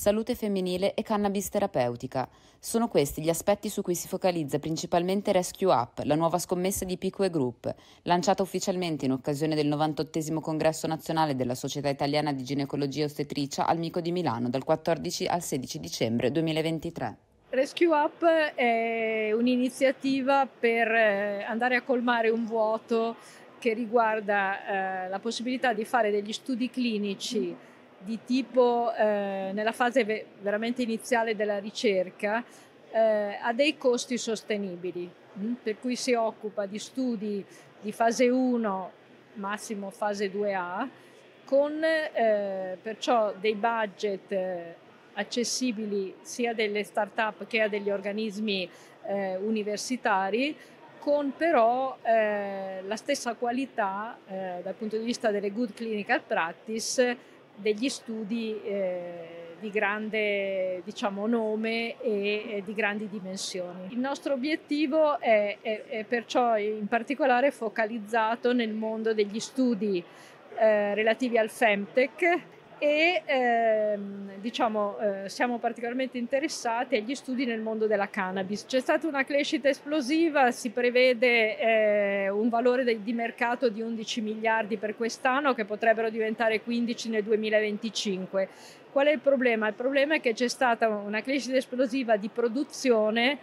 salute femminile e cannabis terapeutica. Sono questi gli aspetti su cui si focalizza principalmente Rescue Up, la nuova scommessa di Pique Group, lanciata ufficialmente in occasione del 98 congresso nazionale della Società Italiana di Ginecologia e Ostetricia al Mico di Milano dal 14 al 16 dicembre 2023. Rescue Up è un'iniziativa per eh, andare a colmare un vuoto che riguarda eh, la possibilità di fare degli studi clinici di tipo eh, nella fase ve- veramente iniziale della ricerca eh, a dei costi sostenibili, mh? Mm? per cui si occupa di studi di fase 1, massimo fase 2A, con eh, perciò dei budget eh, accessibili sia delle start-up che a degli organismi eh, universitari, con però eh, la stessa qualità dal punto di vista delle good clinical practice degli studi eh, di grande diciamo, nome e, e, di grandi dimensioni. Il nostro obiettivo è, è, è perciò in particolare focalizzato nel mondo degli studi eh, relativi al Femtech e ehm, diciamo, eh, siamo particolarmente interessati agli studi nel mondo della cannabis. C'è stata una crescita esplosiva, si prevede eh, un valore de- di mercato di 11 miliardi per quest'anno che potrebbero diventare 15 nel 2025. Qual è il problema? Il problema è che c'è stata una crescita esplosiva di produzione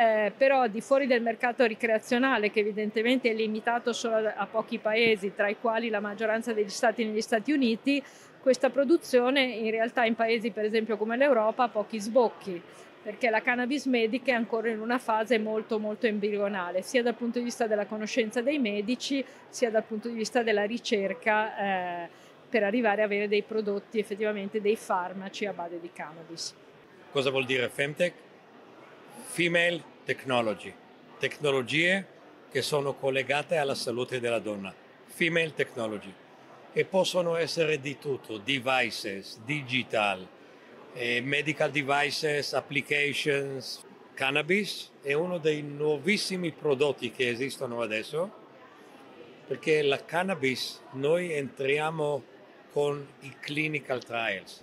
eh, però di fuori del mercato ricreazionale che evidentemente è limitato solo a, a pochi paesi, tra i quali la maggioranza degli stati negli Stati Uniti, questa produzione in realtà in paesi per esempio come l'Europa ha pochi sbocchi perché la cannabis medica è ancora in una fase molto molto embrionale, sia dal punto di vista della conoscenza dei medici, sia dal punto di vista della ricerca eh, per arrivare ad avere dei prodotti, effettivamente dei farmaci a base di cannabis. Cosa vuol dire Femtech? Female Technology, tecnologie che sono collegate alla salute della donna. Female Technology e possono essere di tutto, devices, digital, eh, medical devices, applications. Cannabis è uno dei nuovissimi prodotti che esistono adesso perché la cannabis noi entriamo con i clinical trials.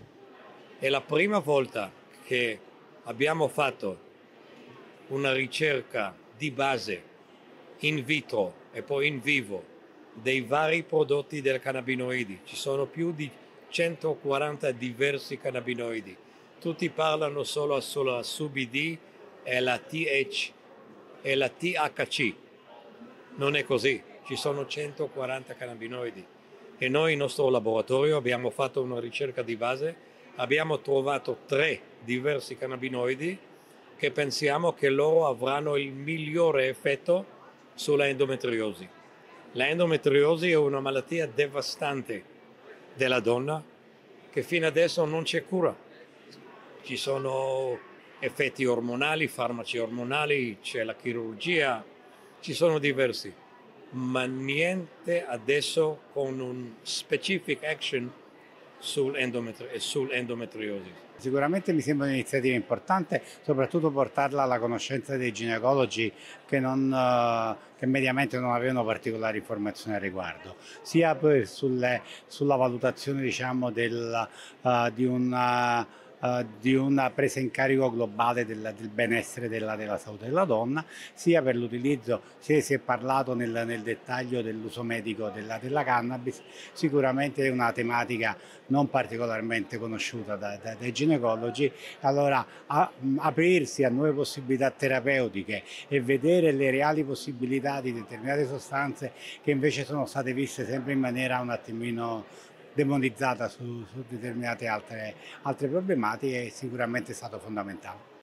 È la prima volta che abbiamo fatto una ricerca di base in vitro e poi in vivo dei vari prodotti del cannabinoidi. Ci sono più di 140 diversi cannabinoidi. Tutti parlano solo sulla CBD e la TH e la THC. Non è così, ci sono 140 cannabinoidi e noi in nostro laboratorio abbiamo fatto una ricerca di base, abbiamo trovato tre diversi cannabinoidi che pensiamo che loro avranno il migliore effetto sulla endometriosi. L'endometriosi è una malattia devastante della donna che fino adesso non c'è cura. Ci sono effetti ormonali, farmaci ormonali, c'è la chirurgia, ci sono diversi, ma niente adesso con un specific action sull'endometri- sull'endometriosi. Sicuramente mi sembra un'iniziativa importante, soprattutto portarla alla conoscenza dei ginecologi che, non, uh, che mediamente non avevano particolari informazioni al riguardo, sia sulle, sulla valutazione diciamo, del, uh, di una uh, di una presa in carico globale del, del benessere della, della, salute della donna, sia per l'utilizzo, sia si è parlato nel, nel dettaglio dell'uso medico della, della, cannabis, sicuramente è una tematica non particolarmente conosciuta da, da, dai ginecologi, allora a, aprirsi a nuove possibilità terapeutiche e vedere le reali possibilità di determinate sostanze che invece sono state viste sempre in maniera un attimino demonizzata su, su determinate altre, altre problematiche è sicuramente stato fondamentale.